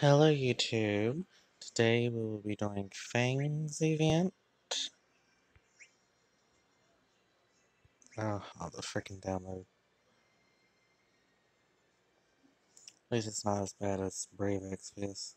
Hello YouTube. Today we will be doing Fang's event. Oh, oh the freaking download. At least it's not as bad as Brave Exvius.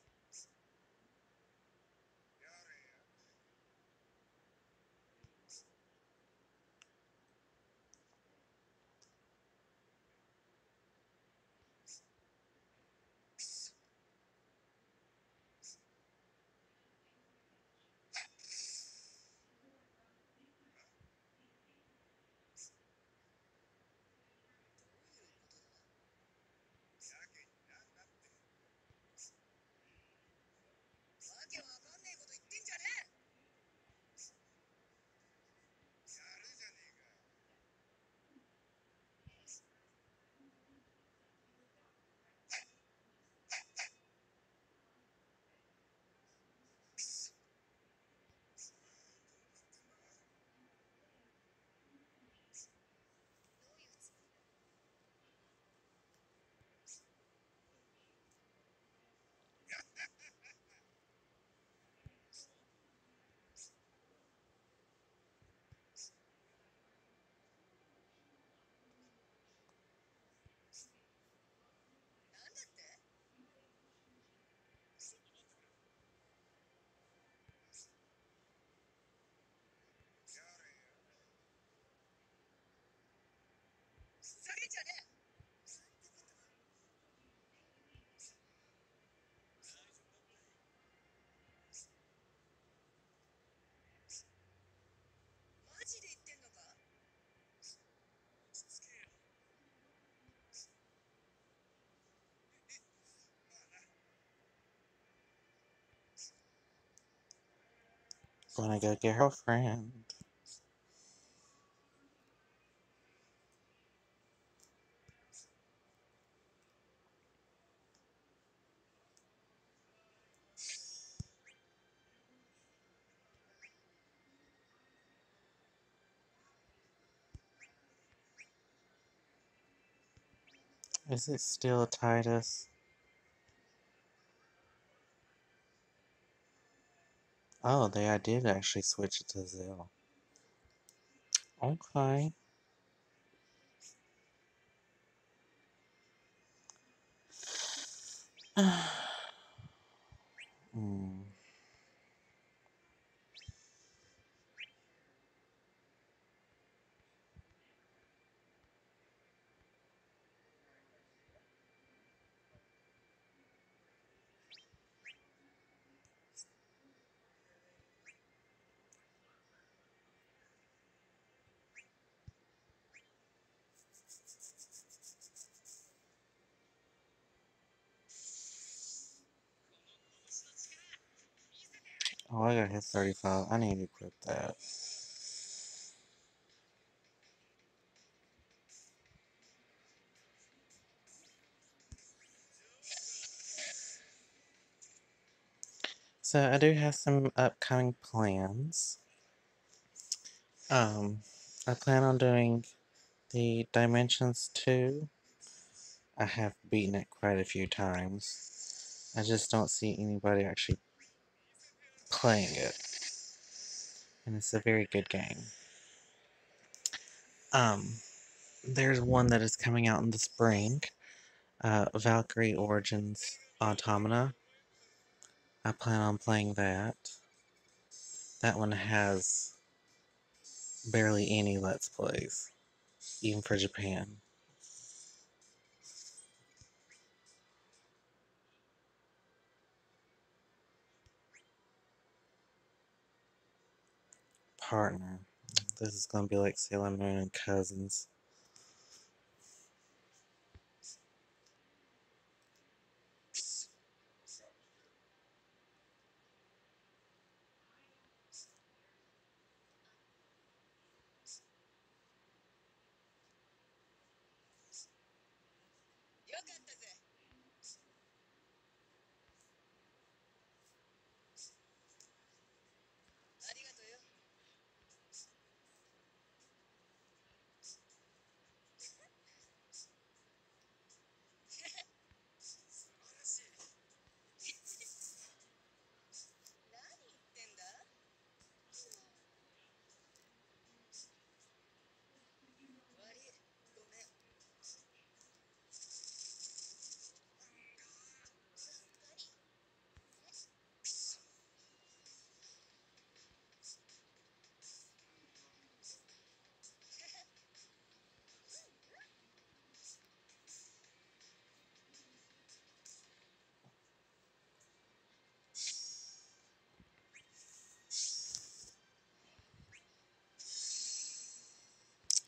Gonna go get her friend. Is it still Tidus? Oh, they I did actually switch it to Zell. Okay. hmm. Oh, I got hit 35. I need to equip that. So I do have some upcoming plans. Um, I plan on doing the Dimensions 2. I have beaten it quite a few times. I just don't see anybody actually playing it. And it's a very good game. Um, there's one that is coming out in the spring. Uh, Valkyrie Origins Anatomia. I plan on playing that. That one has barely any Let's Plays, even for Japan. partner. This is going to be like Sailor Moon and Cousins.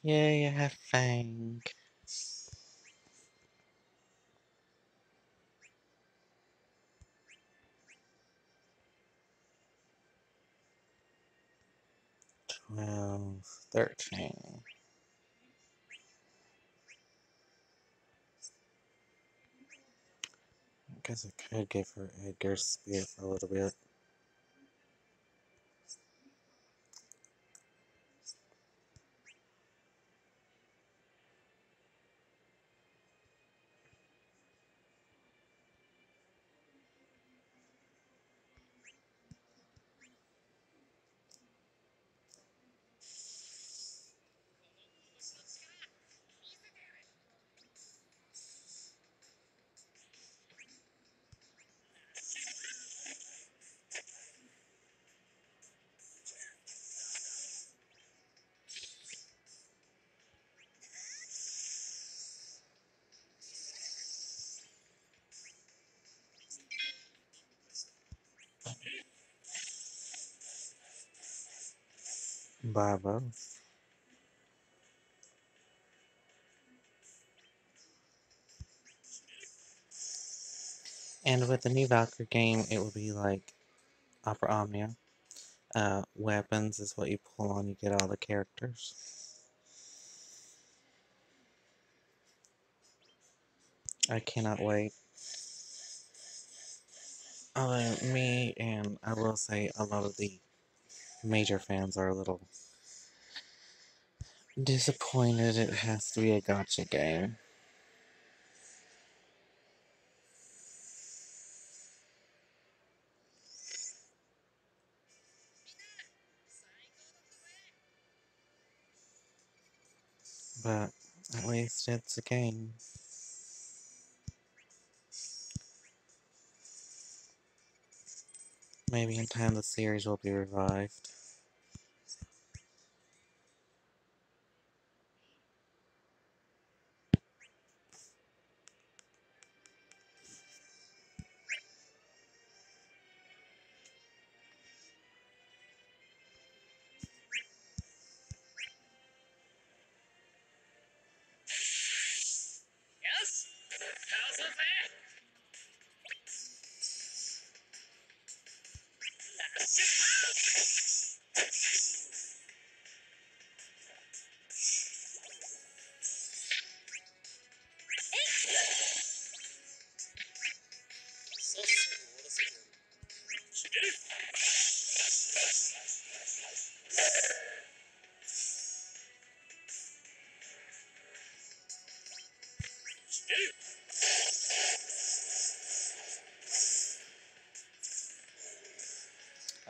Yay, I have Fang. Twelve, thirteen. I guess I could give her Edgar's spear for a little bit. Buy. And with the new Valkyrie game, it will be like Opera Omnia. Uh, weapons is what you pull on, you get all the characters. I cannot wait. Although me and I will say a lot of the major fans are a little disappointed it has to be a gacha game. But at least it's a game. Maybe in time the series will be revived.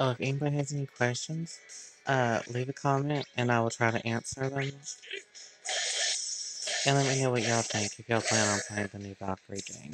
Oh, if anybody has any questions, uh, leave a comment and I will try to answer them. And let me know what y'all think if y'all plan on playing the new Valkyrie game.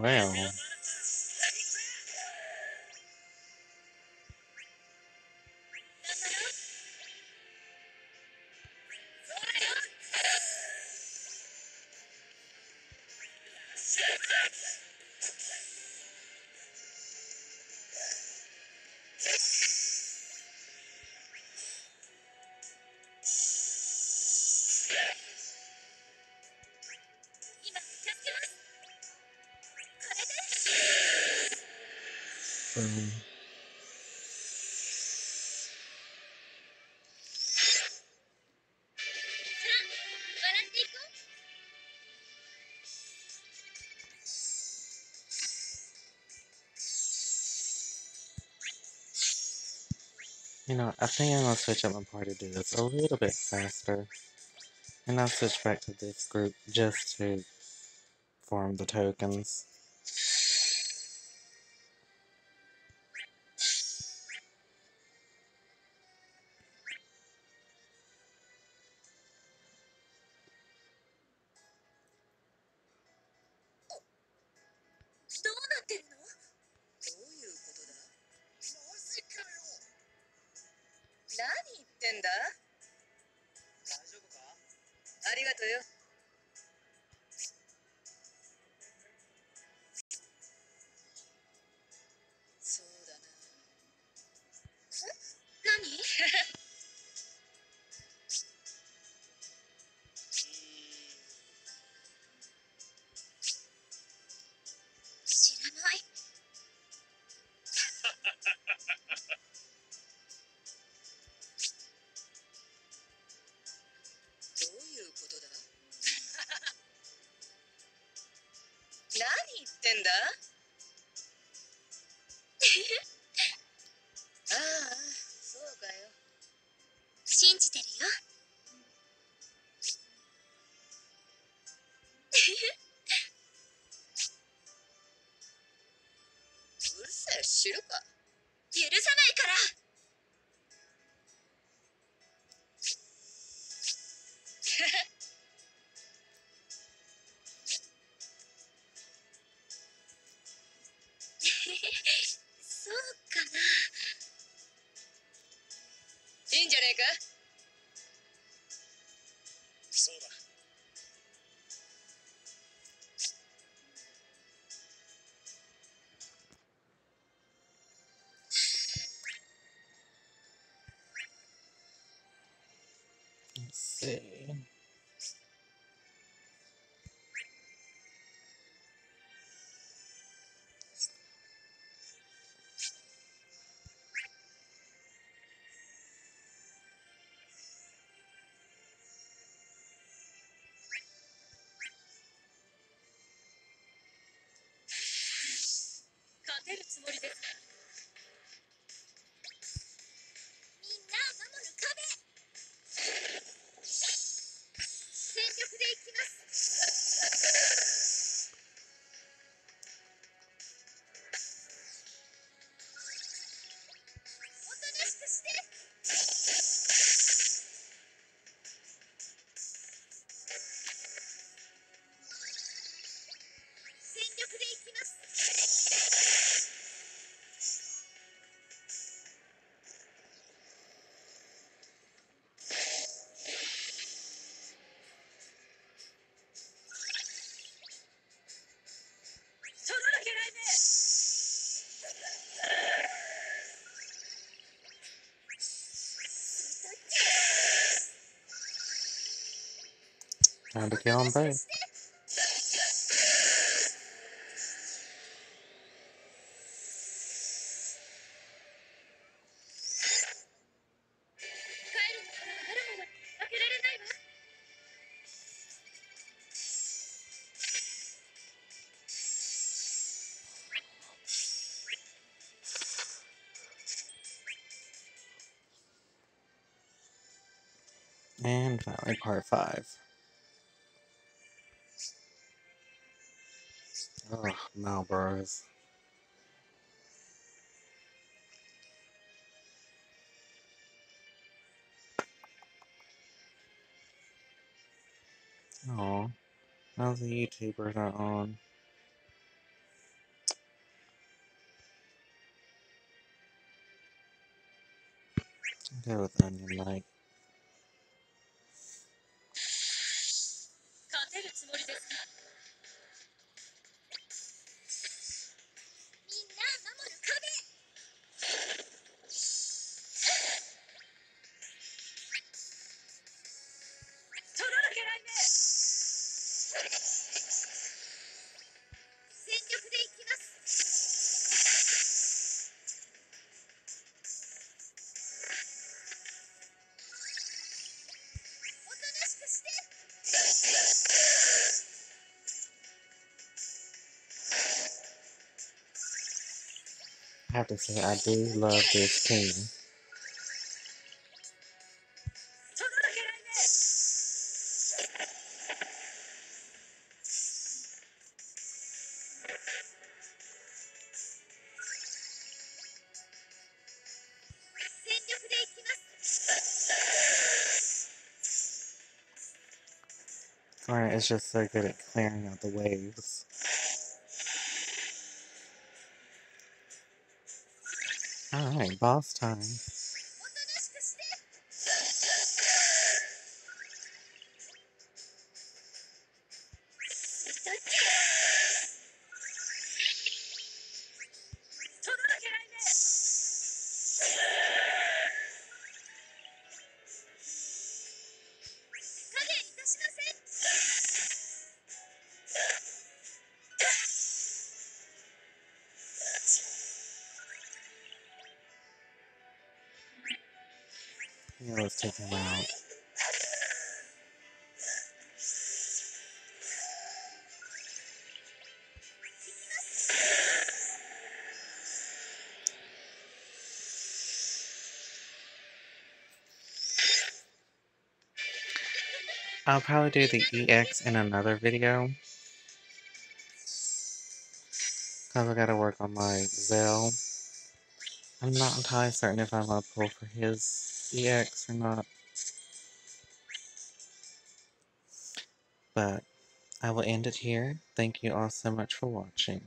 Wow. for me. You know, I think I'm gonna switch up my party to this a little bit faster. And I'll switch back to this group just to form the tokens. んだ。大丈夫か？ありがとよ。the 出るつもりです Time to kill on both. Oh, no, bros. Oh, how the YouTubers are on. Okay go with onion knight. I have to say, I do love this team. Alright, it's just so good at clearing out the waves. Alright, boss time. Yeah, let's take him out. I'll probably do the EX in another video. Cause I gotta work on my Zell. I'm not entirely certain if I'm gonna pull for his EX or not. But I will end it here. Thank you all so much for watching.